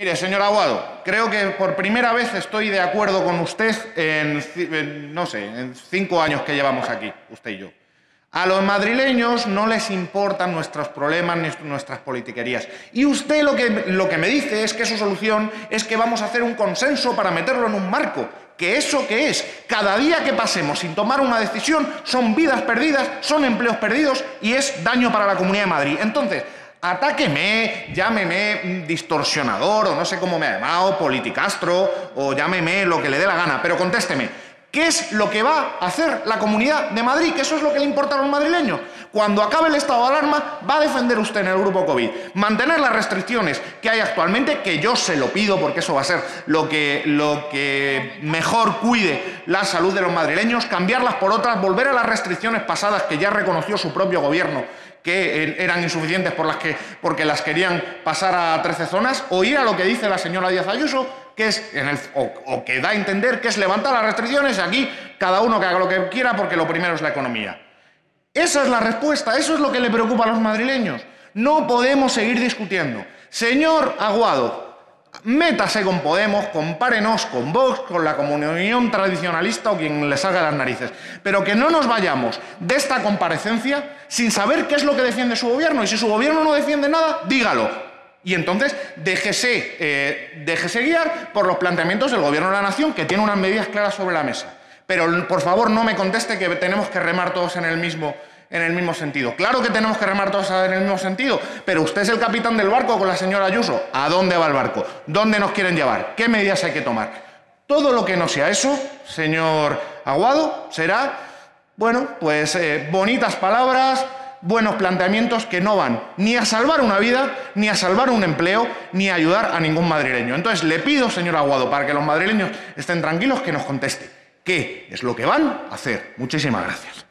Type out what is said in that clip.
Mire, señor Aguado, creo que por primera vez estoy de acuerdo con usted en, no sé, en cinco años que llevamos aquí, usted y yo. A los madrileños no les importan nuestros problemas ni nuestras politiquerías. Y usted lo que, lo que me dice es que su solución es que vamos a hacer un consenso para meterlo en un marco. ¿Que eso qué es? Cada día que pasemos sin tomar una decisión son vidas perdidas, son empleos perdidos y es daño para la Comunidad de Madrid. Entonces, Atáqueme, llámeme distorsionador o no sé cómo me ha llamado, politicastro o llámeme lo que le dé la gana, pero contésteme. ¿Qué es lo que va a hacer la Comunidad de Madrid? Que eso es lo que le importa a los madrileños. Cuando acabe el estado de alarma, va a defender usted en el grupo COVID. Mantener las restricciones que hay actualmente, que yo se lo pido porque eso va a ser lo que, mejor cuide la salud de los madrileños, cambiarlas por otras, volver a las restricciones pasadas que ya reconoció su propio gobierno que eran insuficientes por las que, porque las querían pasar a 13 zonas, o ir a lo que dice la señora Díaz Ayuso, que es, en el, o, que da a entender que es levantar las restricciones aquí cada uno que haga lo que quiera porque lo primero es la economía. Esa es la respuesta, eso es lo que le preocupa a los madrileños. No podemos seguir discutiendo. Señor Aguado, métase con Podemos, compárenos con Vox, con la comunión tradicionalista o quien le salga las narices. Pero que no nos vayamos de esta comparecencia sin saber qué es lo que defiende su gobierno. Y si su gobierno no defiende nada, dígalo. Y entonces déjese, eh, déjese guiar por los planteamientos del Gobierno de la Nación, que tiene unas medidas claras sobre la mesa. Pero, por favor, no me conteste que tenemos que remar todos en el mismo en el mismo sentido. Claro que tenemos que remar todos en el mismo sentido, pero usted es el capitán del barco con la señora Ayuso. ¿A dónde va el barco? ¿Dónde nos quieren llevar? ¿Qué medidas hay que tomar? Todo lo que no sea eso, señor Aguado, será, bueno, pues eh, bonitas palabras, buenos planteamientos que no van ni a salvar una vida, ni a salvar un empleo, ni a ayudar a ningún madrileño. Entonces le pido, señor Aguado, para que los madrileños estén tranquilos, que nos conteste qué es lo que van a hacer. Muchísimas gracias.